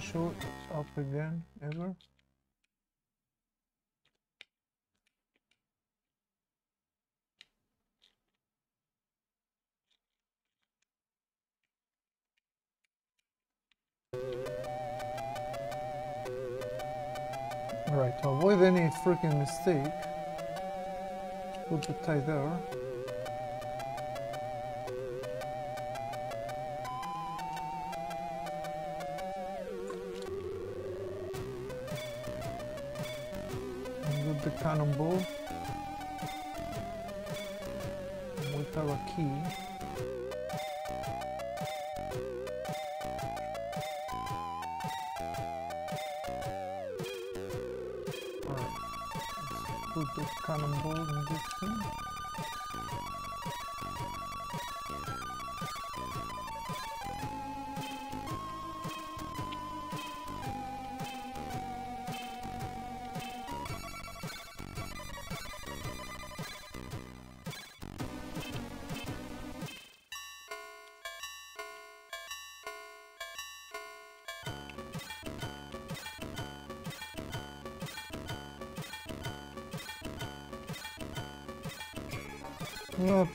She show up again ever? Alright, to avoid any freaking mistake, put the tie there.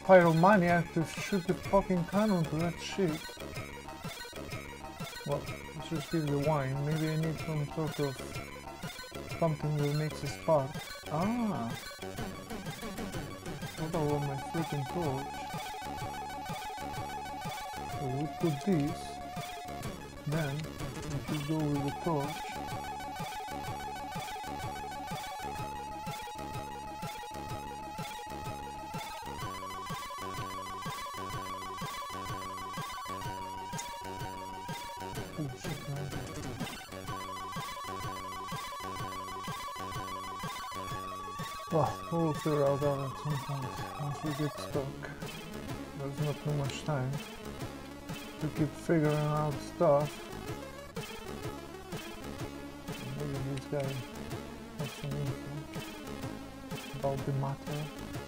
Pyromaniac to shoot the fucking cannon to that shit. Well, let's just give the wine. Maybe I need some sort of something that makes a spark. Ah! What about my freaking torch? So we put this, then we should go with the torch. Well, we'll figure out at some point once we get stuck. There's not too much time to keep figuring out stuff. Maybe this guy has some info about the matter.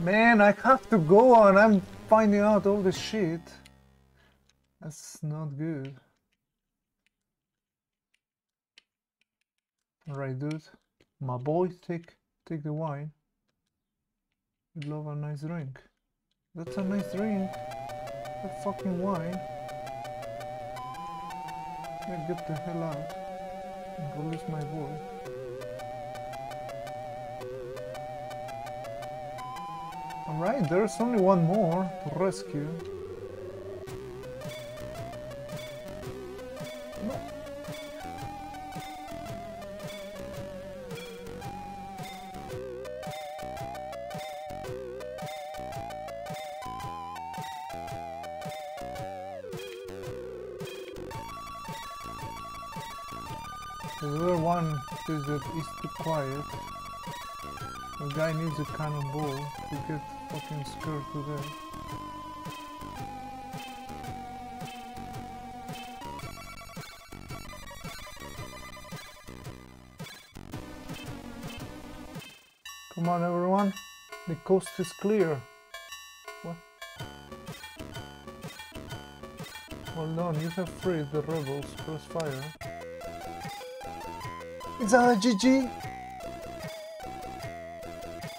Man, I have to go and I'm finding out all this shit. That's not good. Alright, dude. My boy, take take the wine. You love a nice drink. That's a nice drink. That fucking wine. Yeah, get the hell out. Release my boy. Alright, there's only one more to rescue. No. The one says that it's too quiet. The guy needs a cannonball to get fucking scared to death. Come on everyone, the coast is clear. What? Hold on, you have freed the rebels, press fire. Is that a GG?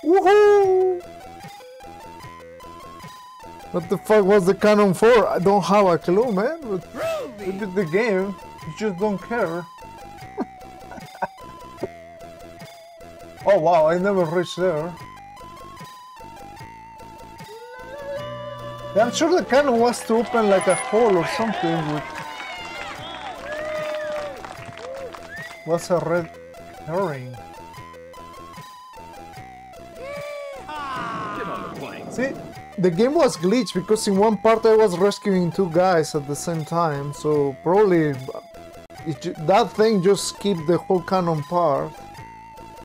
Woohoo! What the fuck was the cannon for? I don't have a clue, man. But we did the game. You just don't care. oh wow, I never reached there. Yeah, I'm sure the cannon was to open like a hole or something with... What's a red herring? The game was glitched because in one part I was rescuing two guys at the same time, so probably it, that thing just skipped the whole canon part.